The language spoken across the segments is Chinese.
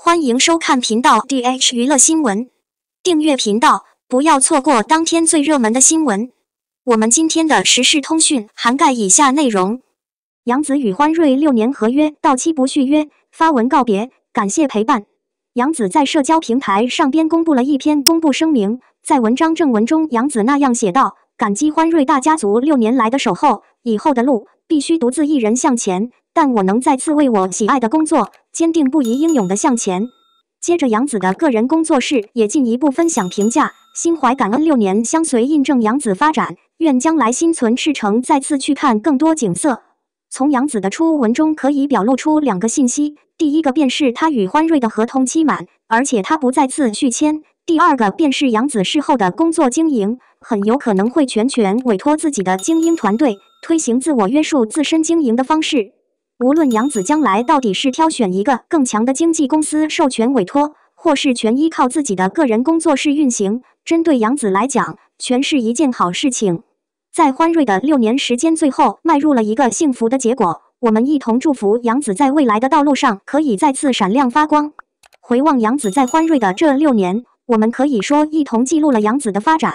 欢迎收看频道 DH 娱乐新闻，订阅频道，不要错过当天最热门的新闻。我们今天的时事通讯涵盖以下内容：杨紫与欢瑞六年合约到期不续约，发文告别，感谢陪伴。杨紫在社交平台上边公布了一篇公布声明，在文章正文中，杨紫那样写道：“感激欢瑞大家族六年来的守候，以后的路必须独自一人向前。”但我能再次为我喜爱的工作坚定不移、英勇地向前。接着，杨子的个人工作室也进一步分享评价，心怀感恩，六年相随，印证杨子发展。愿将来心存赤诚，再次去看更多景色。从杨子的初文中可以表露出两个信息：第一个便是他与欢瑞的合同期满，而且他不再次续签；第二个便是杨子事后的工作经营很有可能会全权委托自己的精英团队，推行自我约束、自身经营的方式。无论杨子将来到底是挑选一个更强的经纪公司授权委托，或是全依靠自己的个人工作室运行，针对杨子来讲，全是一件好事情。在欢瑞的六年时间，最后迈入了一个幸福的结果。我们一同祝福杨子在未来的道路上可以再次闪亮发光。回望杨子在欢瑞的这六年，我们可以说一同记录了杨子的发展。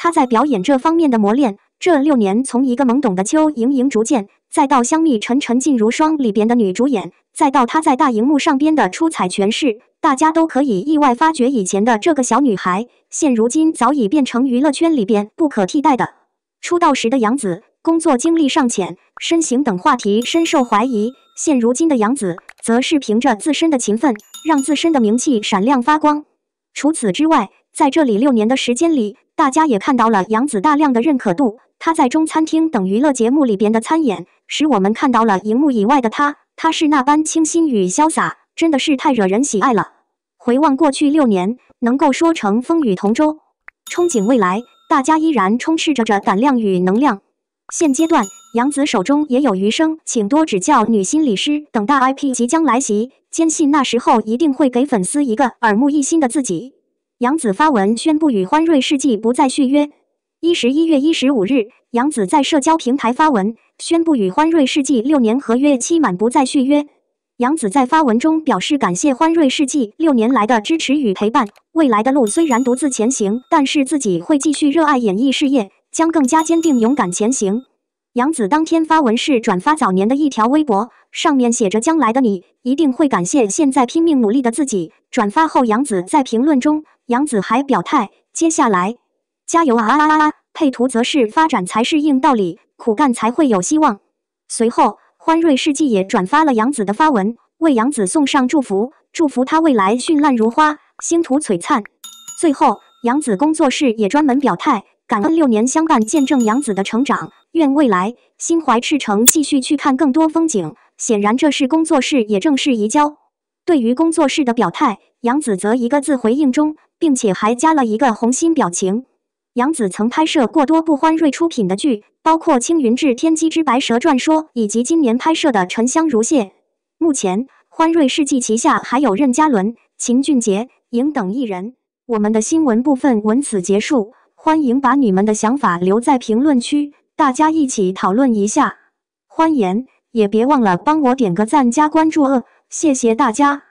他在表演这方面的磨练，这六年从一个懵懂的邱莹莹逐渐。再到香蜜沉沉烬如霜里边的女主演，再到她在大荧幕上边的出彩诠释，大家都可以意外发觉，以前的这个小女孩，现如今早已变成娱乐圈里边不可替代的。出道时的杨紫，工作经历尚浅，身形等话题深受怀疑；现如今的杨紫，则是凭着自身的勤奋，让自身的名气闪亮发光。除此之外，在这里六年的时间里，大家也看到了杨紫大量的认可度。她在中餐厅等娱乐节目里边的参演。使我们看到了荧幕以外的他，他是那般清新与潇洒，真的是太惹人喜爱了。回望过去六年，能够说成风雨同舟，憧憬未来，大家依然充斥着着胆量与能量。现阶段，杨子手中也有余生，请多指教。女心理师等大 IP 即将来袭，坚信那时候一定会给粉丝一个耳目一新的自己。杨子发文宣布与欢瑞世纪不再续约。一十一月一十五日，杨子在社交平台发文。宣布与欢瑞世纪六年合约期满，不再续约。杨紫在发文中表示感谢欢瑞世纪六年来的支持与陪伴，未来的路虽然独自前行，但是自己会继续热爱演艺事业，将更加坚定勇敢前行。杨紫当天发文是转发早年的一条微博，上面写着：“将来的你一定会感谢现在拼命努力的自己。”转发后，杨紫在评论中，杨紫还表态：“接下来加油啊啊啊啊！”配图则是：“发展才是硬道理。”苦干才会有希望。随后，欢瑞世纪也转发了杨子的发文，为杨子送上祝福，祝福他未来绚烂如花，星途璀璨。最后，杨子工作室也专门表态，感恩六年相伴，见证杨子的成长，愿未来心怀赤诚，继续去看更多风景。显然，这是工作室也正式移交。对于工作室的表态，杨子则一个字回应中，并且还加了一个红心表情。杨紫曾拍摄过多部欢瑞出品的剧，包括《青云志》《天机之白蛇传说》，以及今年拍摄的《沉香如屑》。目前，欢瑞世纪旗下还有任嘉伦、秦俊杰、颖等艺人。我们的新闻部分文此结束，欢迎把你们的想法留在评论区，大家一起讨论一下。欢迎，也别忘了帮我点个赞加关注哦，谢谢大家。